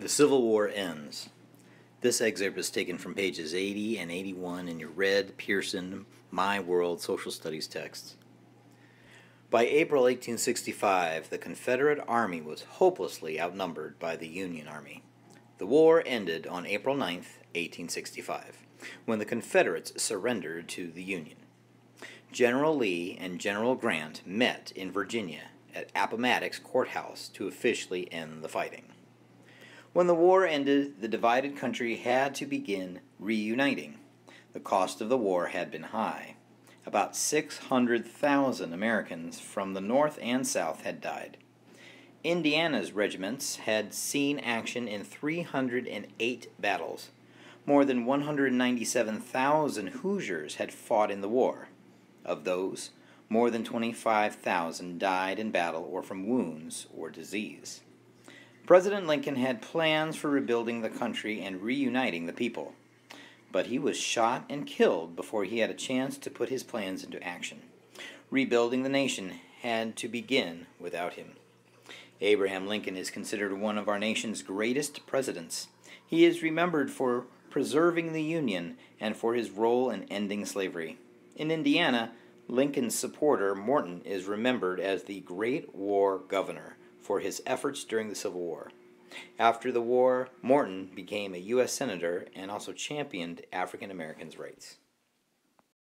The Civil War ends. This excerpt is taken from pages 80 and 81 in your Red Pearson My World Social Studies texts. By April 1865, the Confederate Army was hopelessly outnumbered by the Union Army. The war ended on April 9, 1865, when the Confederates surrendered to the Union. General Lee and General Grant met in Virginia at Appomattox Courthouse to officially end the fighting. When the war ended, the divided country had to begin reuniting. The cost of the war had been high. About 600,000 Americans from the North and South had died. Indiana's regiments had seen action in 308 battles. More than 197,000 Hoosiers had fought in the war. Of those, more than 25,000 died in battle or from wounds or disease. President Lincoln had plans for rebuilding the country and reuniting the people, but he was shot and killed before he had a chance to put his plans into action. Rebuilding the nation had to begin without him. Abraham Lincoln is considered one of our nation's greatest presidents. He is remembered for preserving the Union and for his role in ending slavery. In Indiana, Lincoln's supporter Morton is remembered as the Great War Governor for his efforts during the Civil War. After the war, Morton became a U.S. Senator and also championed African Americans' rights.